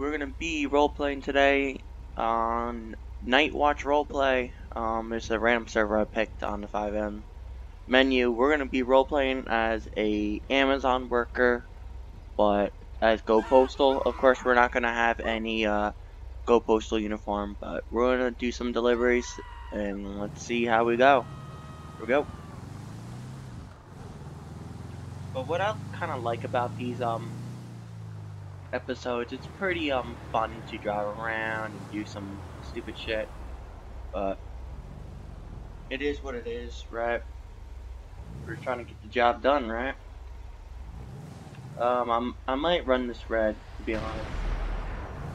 We're gonna be role-playing today on Night Watch Roleplay. Um, it's a random server I picked on the FiveM menu. We're gonna be role-playing as a Amazon worker, but as Go Postal. Of course, we're not gonna have any uh, Go Postal uniform, but we're gonna do some deliveries, and let's see how we go. Here we go. But what I kind of like about these um episodes. It's pretty um fun to drive around and do some stupid shit, but it is what it is, right? We're trying to get the job done, right? Um, I'm I might run this red to be honest.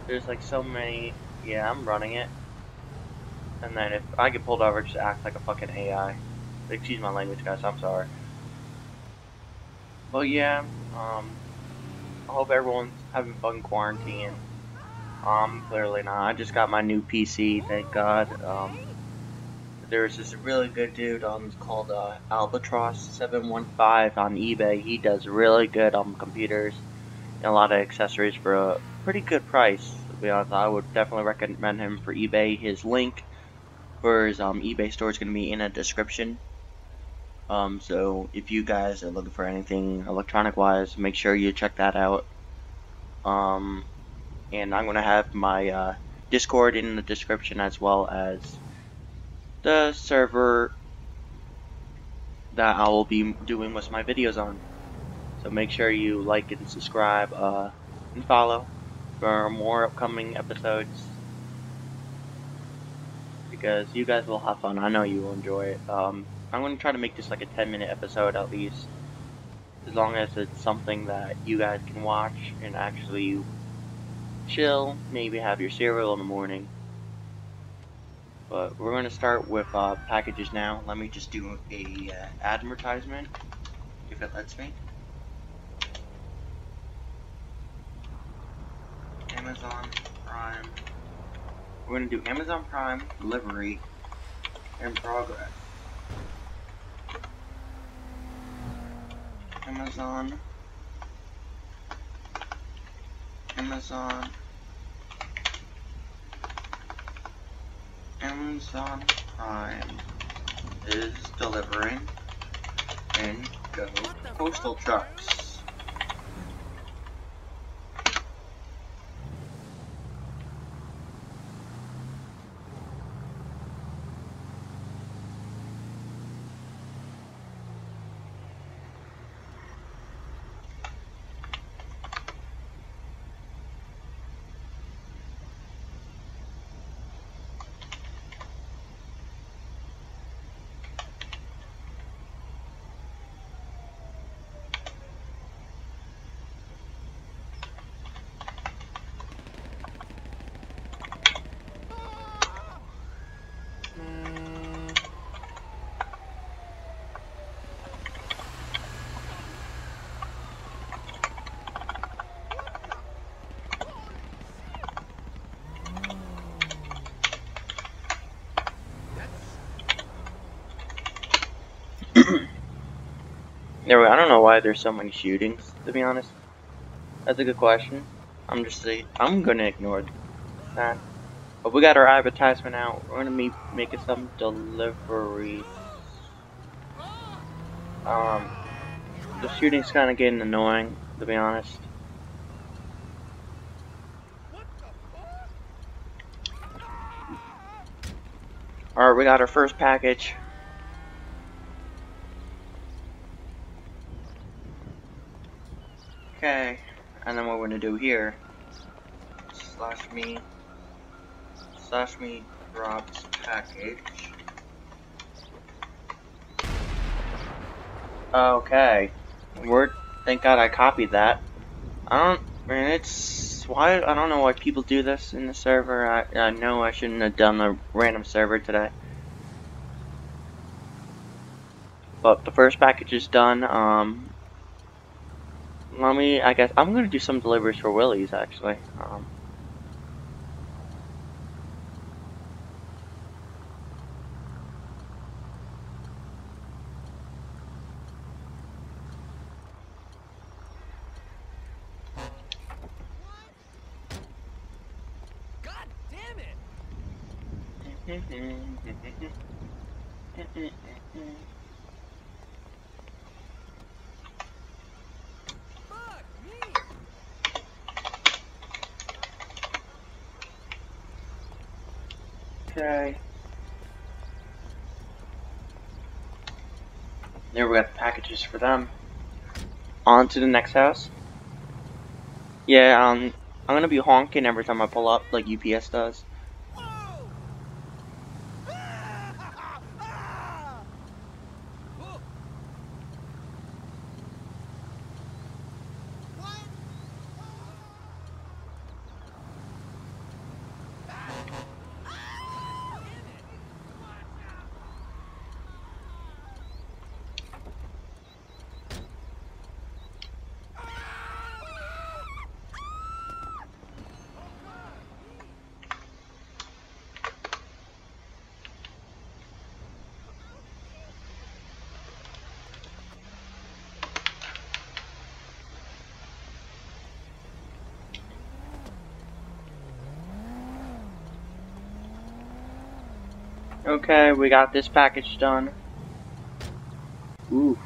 There's like so many. Yeah, I'm running it. And then if I get pulled over, just act like a fucking AI. Excuse my language, guys. I'm sorry. But yeah, um, I hope everyone's having fun quarantine. Um, clearly not. I just got my new PC, thank God. Um, there's this really good dude um called uh, Albatross715 on eBay. He does really good on um, computers and a lot of accessories for a pretty good price. To be honest, I would definitely recommend him for eBay. His link for his um, eBay store is going to be in the description. Um, so if you guys are looking for anything electronic wise, make sure you check that out. Um, and I'm going to have my uh, Discord in the description as well as the server that I will be doing most of my videos on. So make sure you like and subscribe uh, and follow for more upcoming episodes because you guys will have fun. I know you will enjoy it. Um, I'm going to try to make this like a 10 minute episode at least. As long as it's something that you guys can watch and actually chill, maybe have your cereal in the morning. But we're going to start with uh, packages now. Let me just do a uh, advertisement, if it lets me. Amazon Prime. We're going to do Amazon Prime delivery in progress. Amazon, Amazon, Amazon Prime is delivering in Go Postal Trucks. There, I don't know why there's so many shootings. To be honest, that's a good question. I'm just I'm gonna ignore that. But we got our advertisement out. We're gonna be making some deliveries. Um, the shooting's kind of getting annoying, to be honest. Alright, we got our first package. Okay, and then what we're gonna do here, slash me, slash me drops package. Okay, word, thank god I copied that. I don't, man, it's, why, I don't know why people do this in the server, I, I know I shouldn't have done a random server today. But the first package is done, um, let me, I guess, I'm gonna do some deliveries for Willie's actually. Um, Mm-hmm. Okay. There we got the packages for them. On to the next house. Yeah, um, I'm gonna be honking every time I pull up, like UPS does. Okay, we got this package done. Ooh.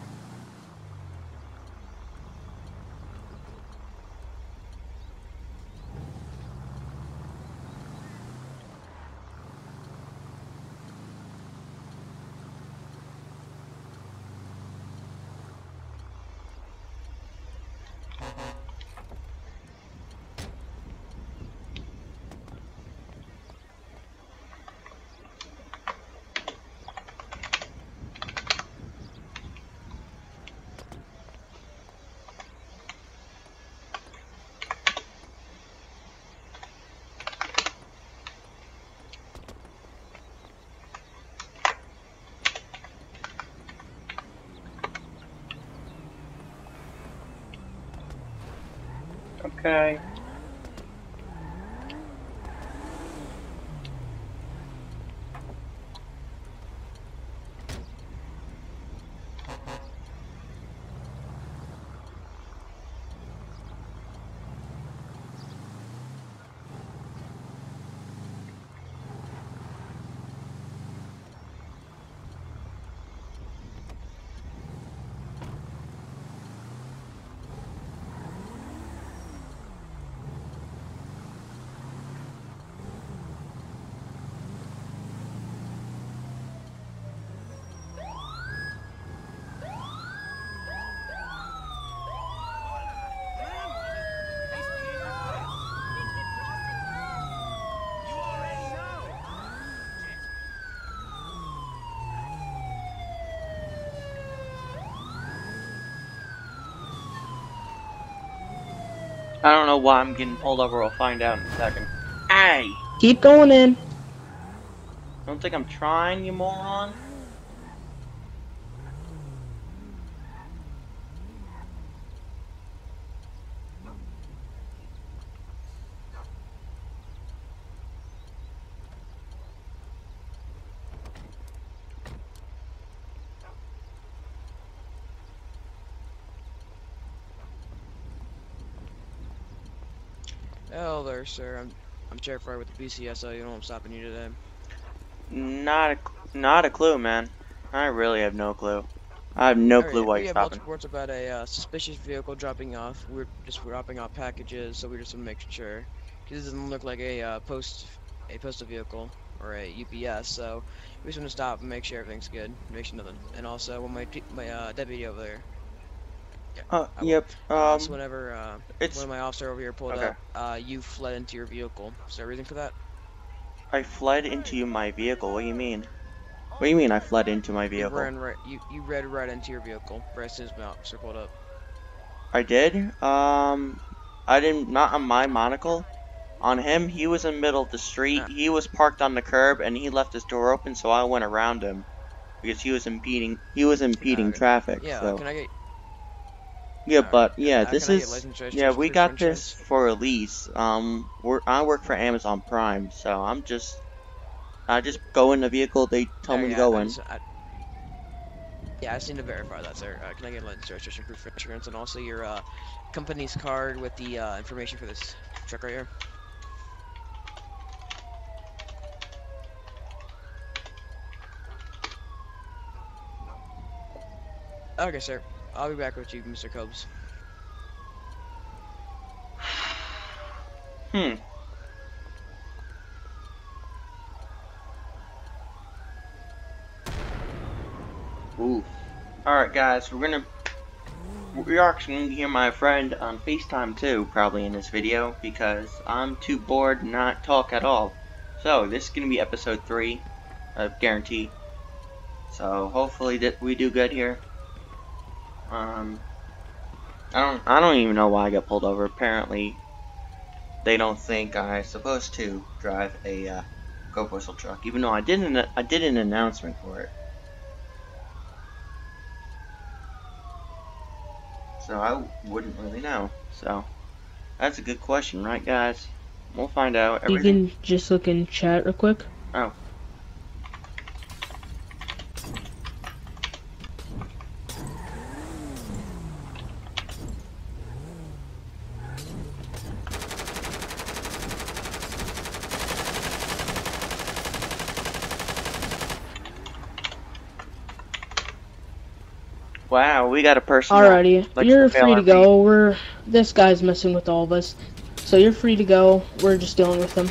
Okay. I don't know why I'm getting pulled over. We'll find out in a second. Hey! Keep going in. Don't think I'm trying, you moron. There, sir. I'm I'm Sheriff Fry with the BCSO. You know I'm stopping you today. Not a, not a clue, man. I really have no clue. I have no Alright, clue why you're have stopping. multiple reports about a uh, suspicious vehicle dropping off. We're just dropping off packages, so we're just gonna make sure. 'Cause This doesn't look like a uh, post a postal vehicle or a UPS, so we just want to stop and make sure everything's good. Make sure nothing. And also, when my my uh, deputy over there. Uh, yep. Um, so whenever uh, it's one of my officer over here pulled Okay. up, uh, you fled into your vehicle. Is there a reason for that? I fled into my vehicle. What do you mean? What do you mean I fled into my vehicle? You ran right. You you read right into your vehicle. Right as my officer pulled up. I did. Um, I didn't. Not on my monocle. On him, he was in the middle of the street. Ah. He was parked on the curb, and he left his door open, so I went around him because he was impeding. He was impeding okay. traffic. Yeah. so Can I get yeah, uh, but yeah, this is yeah. We got this for a lease. Um, we're, I work for Amazon Prime, so I'm just I just go in the vehicle they tell me yeah, to go in. I, yeah, I just need to verify that, sir. Uh, can I get a license registration proof for insurance and also your uh, company's card with the uh, information for this truck right here? Okay, sir. I'll be back with you, Mr. Cobes. Hmm. Ooh. Alright guys, we're gonna we're actually gonna hear my friend on FaceTime too, probably in this video, because I'm too bored not talk at all. So this is gonna be episode three, uh, guarantee. So hopefully that we do good here. Um, I don't I don't even know why I got pulled over. Apparently, they don't think I'm supposed to drive a uh, go postal truck, even though I did an I did an announcement for it. So I wouldn't really know. So that's a good question, right, guys? We'll find out. You can just look in chat real quick. Oh. Wow, we got a person. Alrighty, you're free to go. We're this guy's messing with all of us, so you're free to go. We're just dealing with him.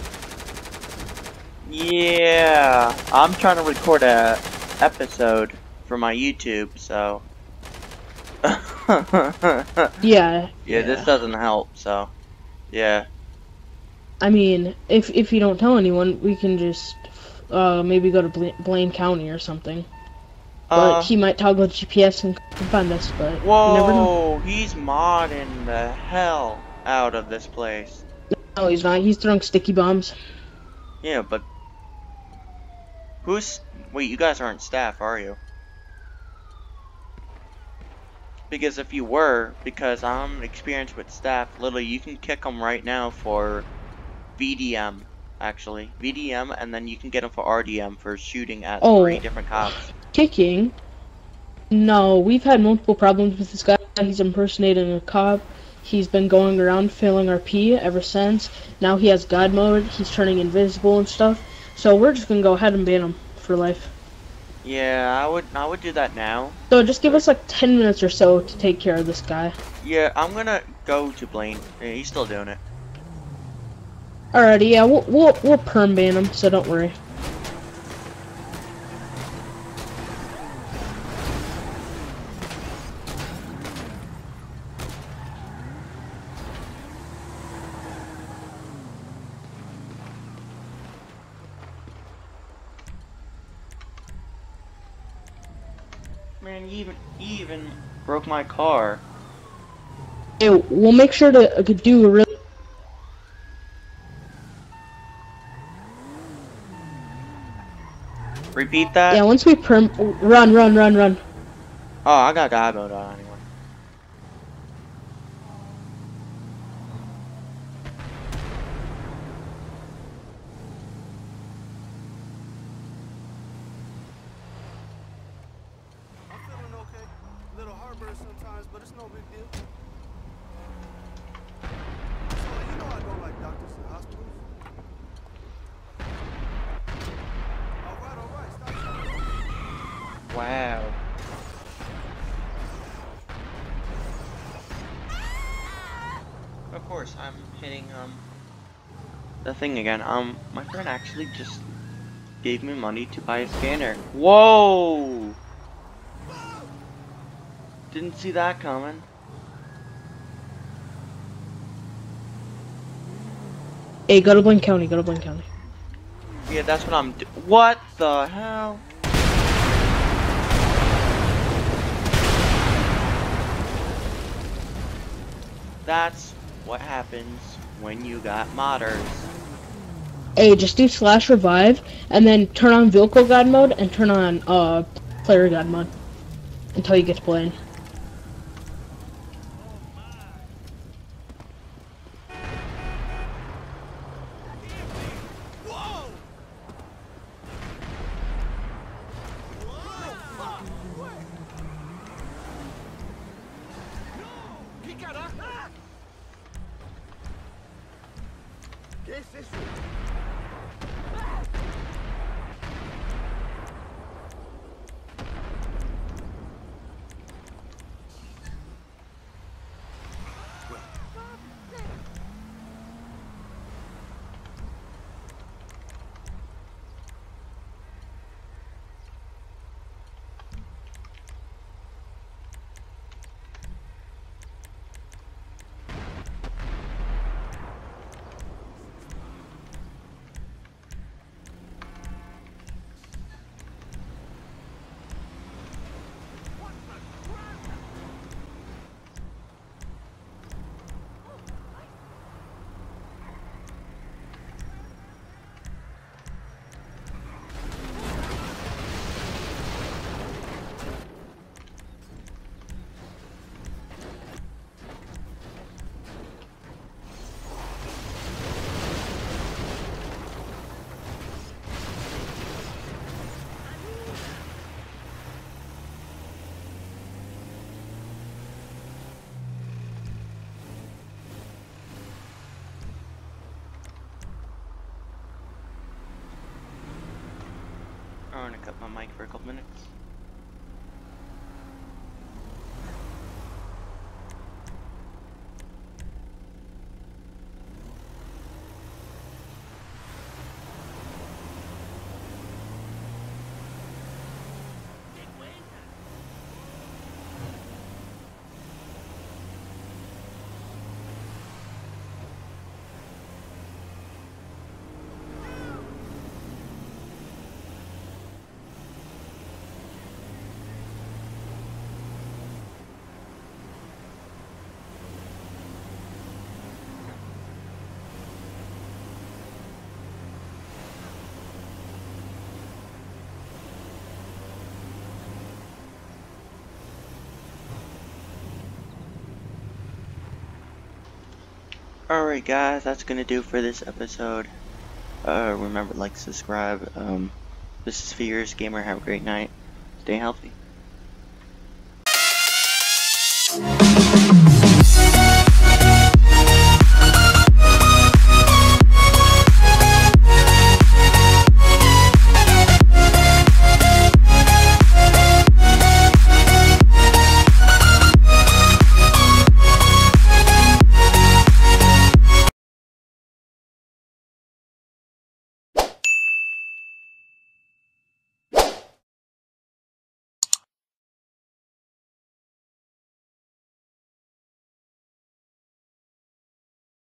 Yeah, I'm trying to record a episode for my YouTube, so. yeah, Yeah, this doesn't help, so. Yeah. I mean, if if you don't tell anyone, we can just uh maybe go to Bla Blaine County or something. But Uh, he might toggle GPS and find us. But you never know. whoa, he's modding the hell out of this place. No, he's not. He's throwing sticky bombs. Yeah, but. Who's. Wait, you guys aren't staff, are you? Because if you were, because I'm experienced with staff, literally you can kick them right now for VDM, actually. VDM, and then you can get them for RDM for shooting at Oh. three different cops. Kicking. No, we've had multiple problems with this guy. He's impersonating a cop. He's been going around failing our P ever since. Now he has God mode. He's turning invisible and stuff. So we're just gonna go ahead and ban him for life. Yeah, I would I would do that now. So just give us like 10 minutes or so to take care of this guy. Yeah, I'm gonna go to Blaine. Yeah, he's still doing it. Alrighty, yeah, we'll, we'll, we'll perm ban him, so don't worry. Man, you even you even broke my car. Hey, we'll make sure to uh, do a really Repeat that? yeah. Once we perm, run, run, run, run. Oh, I got God mode on anyway. I'm feeling okay. Little heartburn sometimes, but it's no big deal. So, you know I don't like doctors and hospitals. Alright, alright, stop shouting. Wow. Of course, I'm hitting um the thing again. Um, my friend actually just gave me money to buy a scanner. Whoa! Didn't see that coming. Hey, go to Blaine County. Go to Blaine County. Yeah, that's what I'm. Do what the hell? That's what happens when you got modders. Hey, just do slash revive, and then turn on vehicle god mode and turn on uh player god mode until you get to Blaine. Whoa! Whoa! Fuck! Wait! No! ¿Qué carajo? ¿Qué es eso? Cut my mic for a couple minutes. Alright guys, that's gonna do for this episode. Uh, remember like, subscribe. Um, this is Furious Gamer. Have a great night. Stay healthy.